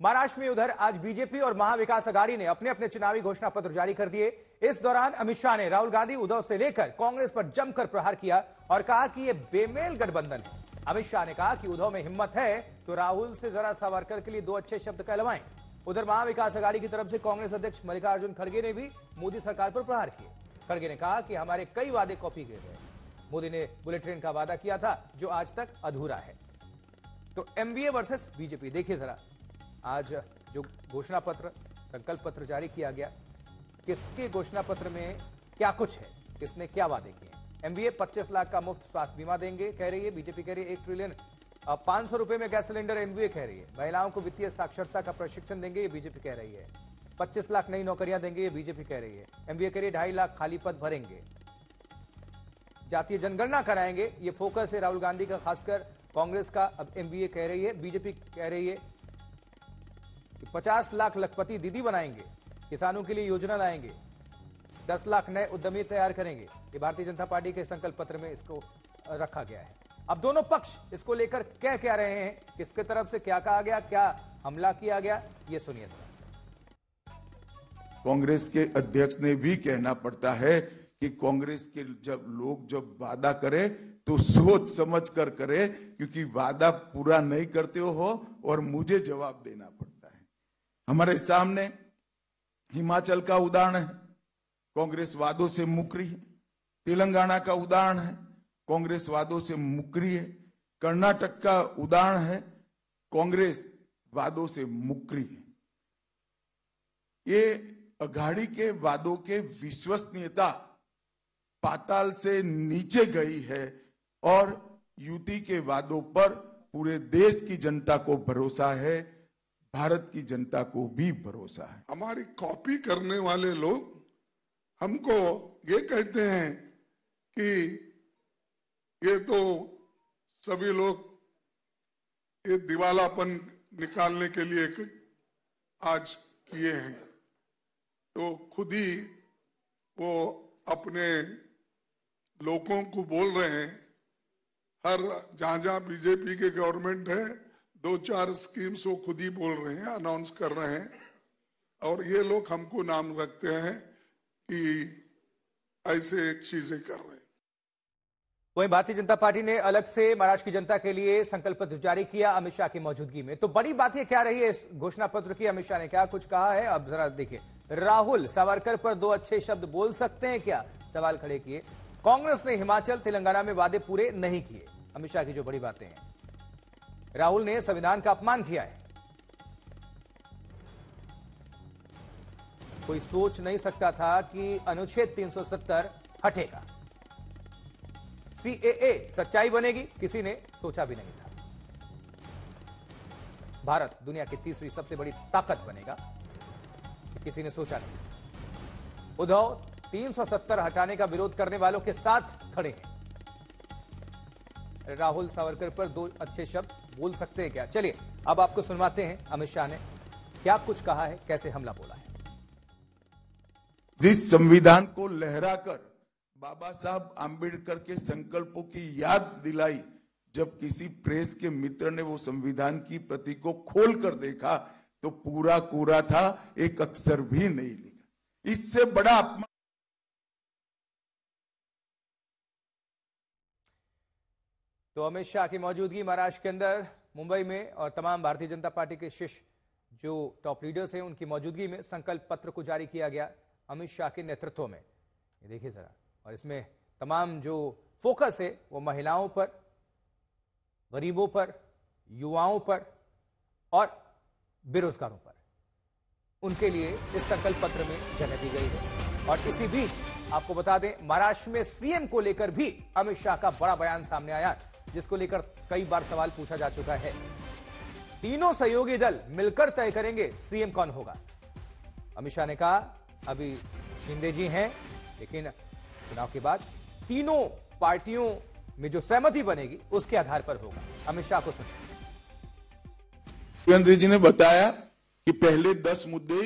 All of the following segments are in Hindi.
महाराष्ट्र में उधर आज बीजेपी और महाविकास अघाड़ी ने अपने अपने चुनावी घोषणा पत्र जारी कर दिए। इस दौरान अमित शाह ने राहुल गांधी, उद्धव से लेकर कांग्रेस पर जमकर प्रहार किया और कहा कि यह बेमेल गठबंधन है। अमित शाह ने कहा कि उद्धव में हिम्मत है तो राहुल से जरा सावरकर के लिए दो अच्छे शब्द कहलवाएँ। उधर महाविकास अघाड़ी की तरफ़ से कांग्रेस अध्यक्ष मल्लिकार्जुन खड़गे ने भी मोदी सरकार पर प्रहार किए। खड़गे ने कहा कि हमारे कई वादे कॉपी गए मोदी ने बुलेट ट्रेन का वादा किया था, जो आज तक अधूरा है। तो एमवीए वर्सेस बीजेपी, देखिए जरा। आज जो घोषणा पत्र, संकल्प पत्र जारी किया गया, किसके घोषणा पत्र में क्या कुछ है? किसने क्या वादे किए? एमवीए 25 लाख का मुफ़्त स्वास्थ्य बीमा देंगे, कह रही है बीजेपी कह रही है एक ट्रिलियन पाँच सौ रुपए में गैस सिलेंडर एमवीए कह रही है। महिलाओं को वित्तीय साक्षरता का प्रशिक्षण देंगे, ये बीजेपी कह रही है। 25 लाख नई नौकरियाँ देंगे, ये बीजेपी कह रही है। एमवीए कह रही है ढाई लाख खाली पद भरेंगे। जातीय जनगणना कराएँगे, ये फोकस है राहुल गांधी का, खासकर कांग्रेस का, अब एमबीए कह रही है बीजेपी कह रही है 50 लाख लखपति दीदी बनाएँगे, किसानों के लिए योजना लाएँगे 10 लाख नए उद्यमी तैयार करेंगे। ये भारतीय जनता पार्टी के संकल्प पत्र में इसको रखा गया है। अब दोनों पक्ष इसको लेकर क्या कह रहे हैं, किसके तरफ़ से क्या कहा गया, क्या हमला किया गया, ये सुनिए। कांग्रेस के अध्यक्ष ने भी कहना पड़ता है कि कांग्रेस के जब लोग जब वादा करे तो सोच समझ कर करे, क्योंकि वादा पूरा नहीं करते हो और मुझे जवाब देना पड़ता हमारे सामने हिमाचल का उदाहरण है, कांग्रेस वादों से मुकरी है, तेलंगाना का उदाहरण है, कांग्रेस वादों से मुकरी है, कर्नाटक का उदाहरण है, कांग्रेस वादों से मुकरी है। ये अघाड़ी के वादों के विश्वसनीयता पाताल से नीचे गई है और युति के वादों पर पूरे देश की जनता को भरोसा है। भारत की जनता को भी भरोसा है। हमारी कॉपी करने वाले लोग हमको ये कहते हैं कि ये तो सभी लोग ये दिवालापन निकालने के लिए आज किए हैं। तो खुद ही वो अपने लोगों को बोल रहे हैं, हर जहाँ जहाँ बीजेपी के गवर्नमेंट है दो चार स्कीम्स वो खुद ही बोल रहे हैं अनाउंस कर रहे हैं। और ये लोग हमको नाम रखते हैं कि ऐसे चीज़ें कर रहे हैं। वहीं भारतीय जनता पार्टी ने अलग से महाराष्ट्र की जनता के लिए संकल्प पत्र जारी किया अमित शाह की मौजूदगी में। तो बड़ी बात यह क्या रही है इस घोषणा पत्र की? अमित शाह ने क्या कुछ कहा है? अब जरा देखिए। राहुल सावरकर पर दो अच्छे शब्द बोल सकते हैं क्या? सवाल खड़े किए। कांग्रेस ने हिमाचल तेलंगाना में वादे पूरे नहीं किए। अमित शाह की जो बड़ी बातें हैं। राहुल ने संविधान का अपमान किया है। कोई सोच नहीं सकता था कि अनुच्छेद 370 हटेगा। सीएए सच्चाई बनेगी, किसी ने सोचा भी नहीं था। भारत दुनिया की तीसरी सबसे बड़ी ताकत बनेगा, किसी ने सोचा नहीं। उद्धव 370 हटाने का विरोध करने वालों के साथ खड़े हैं। राहुल सावरकर पर दो अच्छे शब्द बोल सकते हैं क्या? चलिए, अब आपको सुनवाते हैं, अमित शाह ने क्या कुछ कहा है, कैसे हमला बोला है। जिस संविधान को लहराकर बाबा साहब आंबेडकर के संकल्पों की याद दिलाई, जब किसी प्रेस के मित्र ने वो संविधान की प्रति को खोल कर देखा तो पूरा पूरा था, एक अक्षर भी नहीं लिखा। इससे बड़ा अपमान तो अमित शाह की मौजूदगी महाराष्ट्र के अंदर, मुंबई में और तमाम भारतीय जनता पार्टी के शीर्ष जो टॉप लीडर्स हैं, उनकी मौजूदगी में संकल्प पत्र को जारी किया गया अमित शाह के नेतृत्व में। ये देखिए जरा। और इसमें तमाम जो फोकस है, वो महिलाओं पर, गरीबों पर, युवाओं पर और बेरोजगारों पर। उनके लिए इस संकल्प पत्र में जगह दी गई है। और इसी बीच आपको बता दें, महाराष्ट्र में सीएम को लेकर भी अमित शाह का बड़ा बयान सामने आया। जिसको लेकर कई बार सवाल पूछा जा चुका है। तीनों सहयोगी दल मिलकर तय करेंगे सीएम कौन होगा। अमित शाह ने कहा, अभी शिंदे जी हैं, लेकिन चुनाव के बाद तीनों पार्टियों में जो सहमति बनेगी, उसके आधार पर होगा। अमित शाह को सुनिए। मुख्यमंत्री जी ने बताया कि पहले दस मुद्दे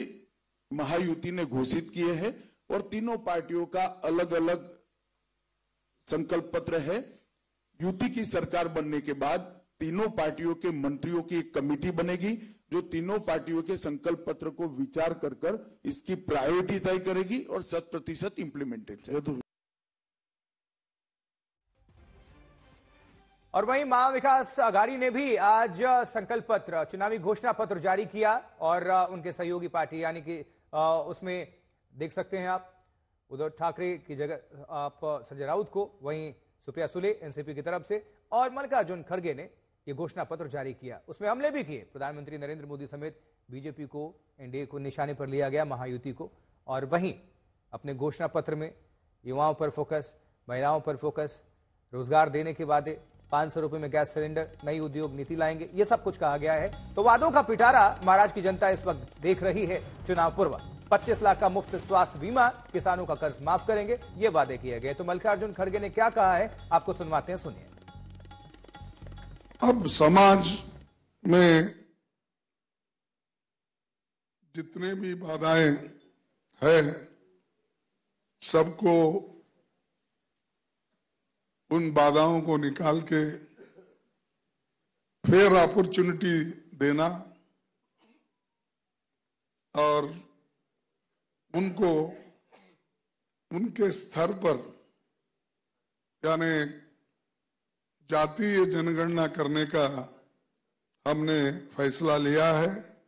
महायुति ने घोषित किए हैं और तीनों पार्टियों का अलग अलग संकल्प पत्र है। युति की सरकार बनने के बाद तीनों पार्टियों के मंत्रियों की एक कमेटी बनेगी जो तीनों पार्टियों के संकल्प पत्र को विचार कर कर इसकी प्रायोरिटी तय करेगी और शत प्रतिशत इम्प्लीमेंटेशन और वहीं महाविकास आघाड़ी ने भी आज संकल्प पत्र चुनावी घोषणा पत्र जारी किया और उनके सहयोगी पार्टी यानी कि उसमें देख सकते हैं आप उद्धव ठाकरे की जगह आप संजय राउत को वहीं सुप्रिया सुले, एनसीपी की तरफ़ से, और मल्लिकार्जुन खड़गे ने यह घोषणा पत्र जारी किया। उसमें हमले भी किए। प्रधानमंत्री नरेंद्र मोदी समेत बीजेपी को, एनडीए को निशाने पर लिया गया, महायुति को। और वहीं अपने घोषणा पत्र में युवाओं पर फोकस, महिलाओं पर फोकस, रोज़गार देने के वादे, पाँच सौ रुपए में गैस सिलेंडर, नई उद्योग नीति लाएँगे, ये सब कुछ कहा गया है। तो वादों का पिटारा महाराज की जनता इस वक्त देख रही है। चुनाव पूर्व 25 लाख का मुफ़्त स्वास्थ्य बीमा किसानों का कर्ज माफ़ करेंगे, ये वादे किए गए। तो मल्लिकार्जुन खड़गे ने क्या कहा है? आपको सुनवाते हैं, सुनिए। अब समाज में जितने भी बाधाएँ हैं, सबको उन बाधाओं को निकाल के फिर अपॉर्चुनिटी देना और उनको, उनके स्तर पर, यानी जातीय जनगणना करने का हमने फैसला लिया है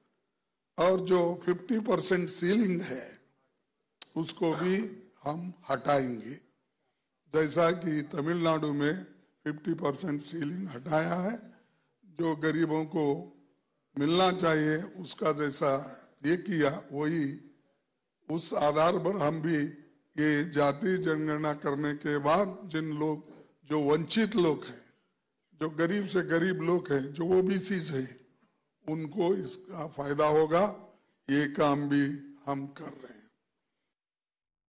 और जो 50 परसेंट सीलिंग है, उसको भी हम हटाएँगे। जैसा कि तमिलनाडु में 50 परसेंट सीलिंग हटाया है, जो गरीबों को मिलना चाहिए, उसका जैसा ये किया, वही उस आधार पर हम भी ये जाति जनगणना करने के बाद जिन लोग, जो वंचित लोग हैं, जो गरीब से गरीब लोग हैं, जो ओ बी सी से उनको इसका फ़ायदा होगा। ये काम भी हम कर रहे हैं।